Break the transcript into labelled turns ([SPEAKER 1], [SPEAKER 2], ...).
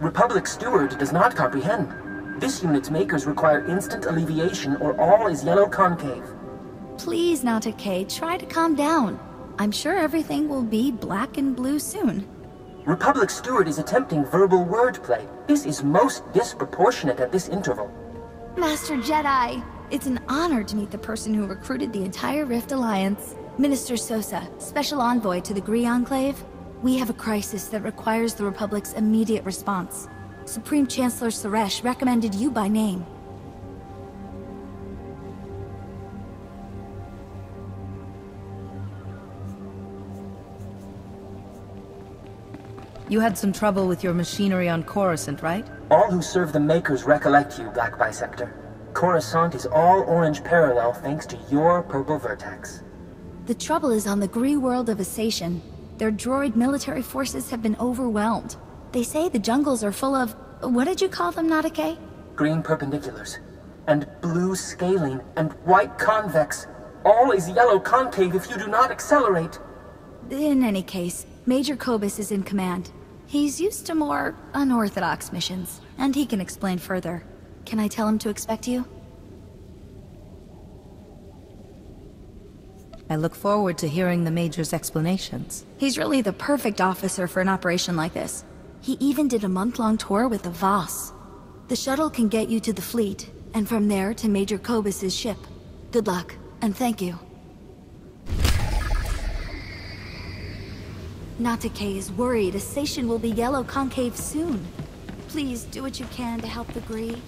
[SPEAKER 1] Republic Steward does not comprehend. This unit's makers require instant alleviation or all is yellow concave.
[SPEAKER 2] Please, Natake, try to calm down. I'm sure everything will be black and blue soon.
[SPEAKER 1] Republic Steward is attempting verbal wordplay. This is most disproportionate at this interval.
[SPEAKER 2] Master Jedi, it's an honor to meet the person who recruited the entire Rift Alliance. Minister Sosa, Special Envoy to the Gree Enclave. We have a crisis that requires the Republic's immediate response. Supreme Chancellor Saresh recommended you by name.
[SPEAKER 3] You had some trouble with your machinery on Coruscant, right?
[SPEAKER 1] All who serve the Makers recollect you, Black Bisector. Coruscant is all orange parallel thanks to your purple vertex.
[SPEAKER 2] The trouble is on the Gree world of Asation. Their droid military forces have been overwhelmed. They say the jungles are full of... What did you call them, Natake?
[SPEAKER 1] Green perpendiculars, and blue scaling, and white convex. All is yellow concave if you do not accelerate.
[SPEAKER 2] In any case, Major Kobus is in command. He's used to more unorthodox missions, and he can explain further. Can I tell him to expect you?
[SPEAKER 3] I look forward to hearing the Major's explanations.
[SPEAKER 2] He's really the perfect officer for an operation like this. He even did a month-long tour with the Voss. The shuttle can get you to the fleet, and from there to Major Kobus's ship. Good luck, and thank you. Natake is worried Asation will be Yellow Concave soon. Please do what you can to help the Gree.